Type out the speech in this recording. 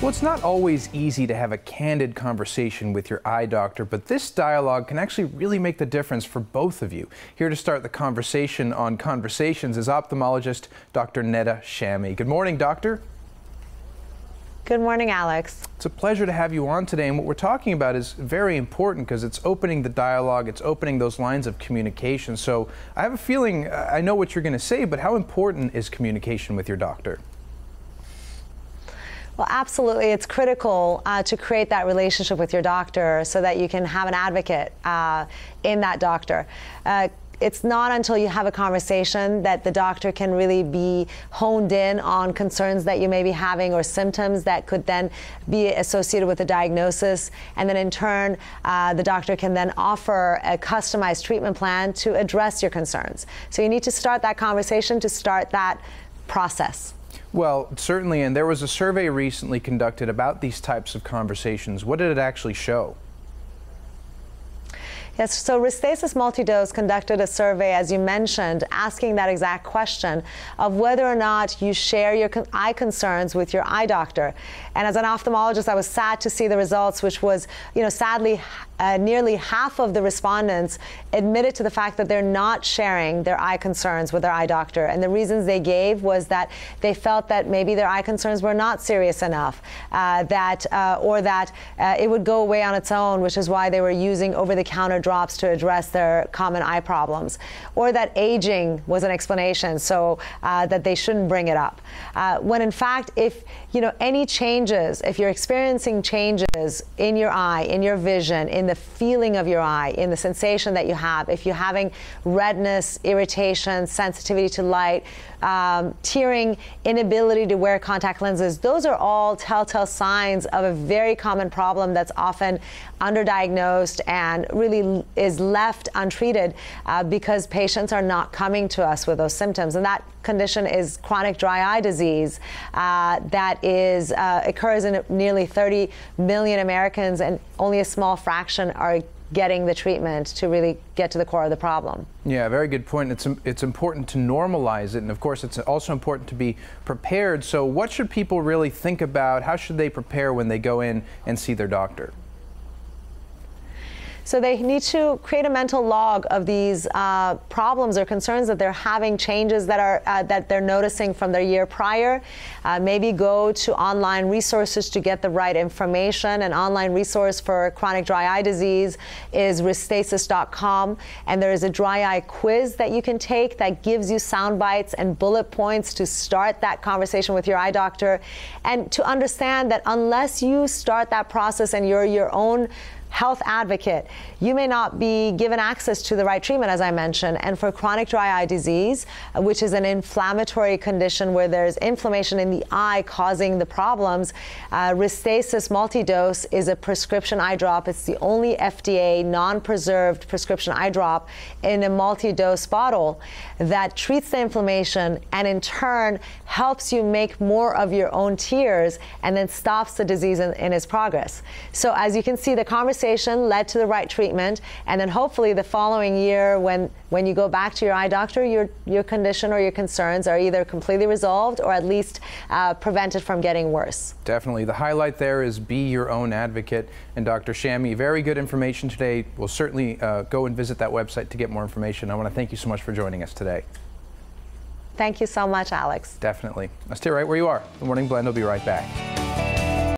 Well, it's not always easy to have a candid conversation with your eye doctor, but this dialogue can actually really make the difference for both of you. Here to start the conversation on conversations is ophthalmologist Dr. Neda Shamie. Good morning, doctor. Good morning, Alex. It's a pleasure to have you on today. And what we're talking about is very important because it's opening the dialogue, it's opening those lines of communication. So I have a feeling uh, I know what you're going to say, but how important is communication with your doctor? Well, absolutely. It's critical uh, to create that relationship with your doctor so that you can have an advocate uh, in that doctor. Uh, it's not until you have a conversation that the doctor can really be honed in on concerns that you may be having or symptoms that could then be associated with a diagnosis. And then in turn, uh, the doctor can then offer a customized treatment plan to address your concerns. So you need to start that conversation to start that process. Well, certainly, and there was a survey recently conducted about these types of conversations. What did it actually show? Yes, so Restasis Multidose conducted a survey, as you mentioned, asking that exact question of whether or not you share your eye concerns with your eye doctor. And as an ophthalmologist, I was sad to see the results, which was, you know, sadly, uh, nearly half of the respondents admitted to the fact that they're not sharing their eye concerns with their eye doctor. And the reasons they gave was that they felt that maybe their eye concerns were not serious enough, uh, that uh, or that uh, it would go away on its own, which is why they were using over-the-counter drops to address their common eye problems, or that aging was an explanation, so uh, that they shouldn't bring it up. Uh, when in fact, if you know any changes, if you're experiencing changes in your eye, in your vision, in the feeling of your eye, in the sensation that you have, if you're having redness, irritation, sensitivity to light, um, tearing, inability to wear contact lenses, those are all telltale signs of a very common problem that's often underdiagnosed and really is left untreated uh, because patients are not coming to us with those symptoms. And that condition is chronic dry eye disease uh, that is uh, occurs in nearly 30 million Americans, and only a small fraction are getting the treatment to really get to the core of the problem. Yeah, very good point. It's, it's important to normalize it, and of course, it's also important to be prepared. So, what should people really think about? How should they prepare when they go in and see their doctor? So they need to create a mental log of these uh, problems or concerns that they're having, changes that are uh, that they're noticing from their year prior. Uh, maybe go to online resources to get the right information. An online resource for chronic dry eye disease is restasis.com, and there is a dry eye quiz that you can take that gives you sound bites and bullet points to start that conversation with your eye doctor, and to understand that unless you start that process and you're your own health advocate, you may not be given access to the right treatment, as I mentioned. And for chronic dry eye disease, which is an inflammatory condition where there's inflammation in the eye causing the problems, uh, Restasis multidose is a prescription eye drop. It's the only FDA non-preserved prescription eye drop in a multi-dose bottle that treats the inflammation and in turn helps you make more of your own tears and then stops the disease in, in its progress. So as you can see, the conversation led to the right treatment, and then hopefully the following year, when when you go back to your eye doctor, your your condition or your concerns are either completely resolved or at least uh, prevented from getting worse. Definitely, the highlight there is be your own advocate. And Dr. Shamie, very good information today. We'll certainly uh, go and visit that website to get more information. I want to thank you so much for joining us today. Thank you so much, Alex. Definitely. Now stay right where you are. The Morning Blend will be right back.